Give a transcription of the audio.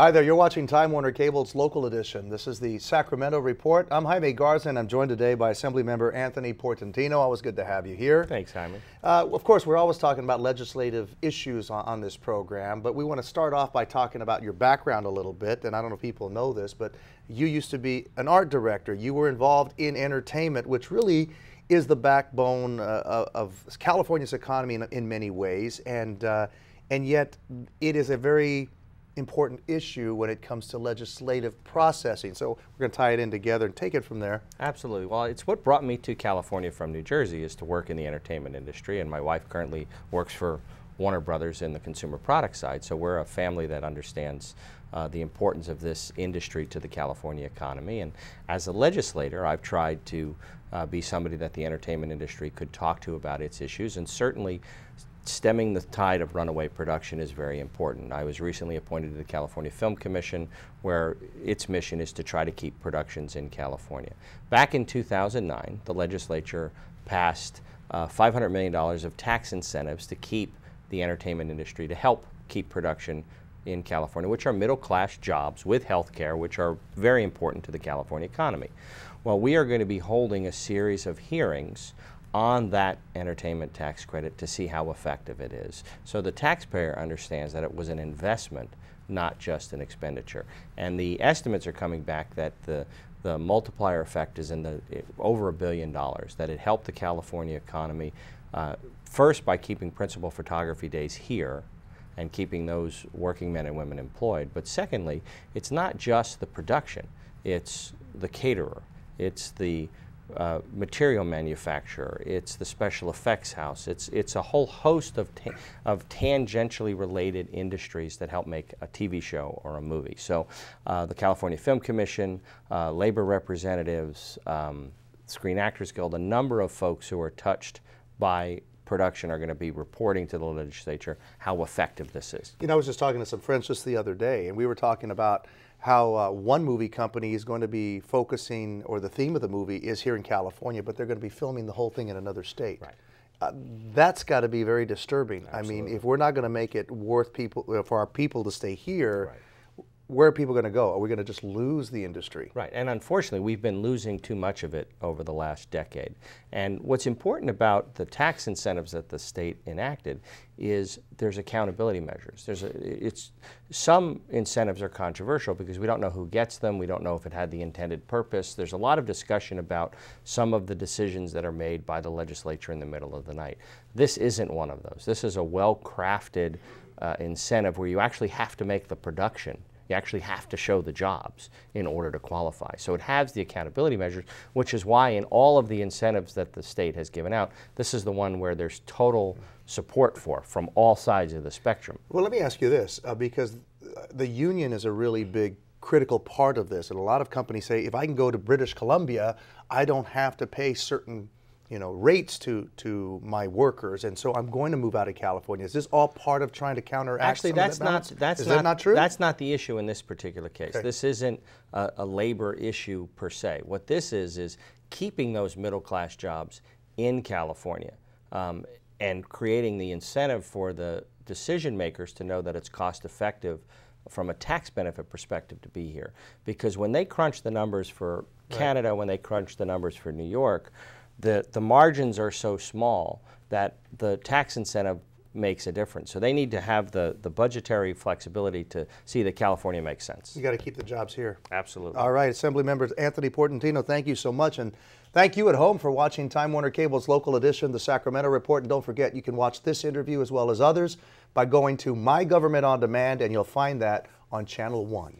Hi there, you're watching Time Warner Cable's local edition. This is the Sacramento Report. I'm Jaime Garza and I'm joined today by Assemblymember Anthony Portantino. Always good to have you here. Thanks, Jaime. Uh, of course, we're always talking about legislative issues on, on, this program, but we want to start off by talking about your background a little bit. And I don't know if people know this, but you used to be an art director. You were involved in entertainment, which really is the backbone uh, of California's economy in, in many ways. And, uh, and yet, it is a very important issue when it comes to legislative processing. So we're going to tie it in together and take it from there. Absolutely. Well, it's what brought me to California from New Jersey is to work in the entertainment industry, and my wife currently works for Warner Brothers in the consumer product side. So we're a family that understands uh, the importance of this industry to the California economy. And as a legislator, I've tried to uh, be somebody that the entertainment industry could talk to about its issues, and certainly stemming the tide of runaway production is very important. I was recently appointed to the California Film Commission where its mission is to try to keep productions in California. Back in 2009, the legislature passed uh, $500 million of tax incentives to keep the entertainment industry, to help keep production in California, which are middle class jobs with health care, which are very important to the California economy. Well, we are going to be holding a series of hearings on that entertainment tax credit to see how effective it is. So the taxpayer understands that it was an investment, not just an expenditure. And the estimates are coming back that the the multiplier effect is in the it, over a billion dollars, that it helped the California economy uh, first by keeping principal photography days here and keeping those working men and women employed. But secondly, it's not just the production, it's the caterer, it's the uh, material manufacturer, it's the special effects house, it's, it's a whole host of, ta of tangentially related industries that help make a TV show or a movie. So uh, the California Film Commission, uh, labor representatives, um, Screen Actors Guild, a number of folks who are touched by production are going to be reporting to the legislature how effective this is. You know, I was just talking to some friends just the other day, and we were talking about how uh, one movie company is going to be focusing, or the theme of the movie is here in California, but they're going to be filming the whole thing in another state. Right. Uh, that's got to be very disturbing. Absolutely. I mean, if we're not going to make it worth people uh, for our people to stay here, right where are people going to go? Are we going to just lose the industry? Right, and unfortunately, we've been losing too much of it over the last decade. And what's important about the tax incentives that the state enacted is there's accountability measures. There's a, it's some incentives are controversial because we don't know who gets them. We don't know if it had the intended purpose. There's a lot of discussion about some of the decisions that are made by the legislature in the middle of the night. This isn't one of those. This is a well-crafted uh, incentive where you actually have to make the production you actually have to show the jobs in order to qualify. So it has the accountability measures, which is why in all of the incentives that the state has given out, this is the one where there's total support for from all sides of the spectrum. Well, let me ask you this, uh, because the union is a really big critical part of this. And a lot of companies say, if I can go to British Columbia, I don't have to pay certain you know, rates to, to my workers, and so I'm going to move out of California. Is this all part of trying to counteract? Actually, that's that not that's not, that not true. That's not the issue in this particular case. Okay. This isn't a, a labor issue per se. What this is is keeping those middle class jobs in California um, and creating the incentive for the decision makers to know that it's cost effective from a tax benefit perspective to be here. Because when they crunch the numbers for Canada, right. when they crunch the numbers for New York, the, the margins are so small that the tax incentive makes a difference. So they need to have the, the budgetary flexibility to see that California makes sense. You got to keep the jobs here. Absolutely. All right, Assembly members Anthony Portantino, thank you so much. And thank you at home for watching Time Warner Cable's local edition, the Sacramento Report. And don't forget, you can watch this interview as well as others by going to My Government On Demand, and you'll find that on Channel 1.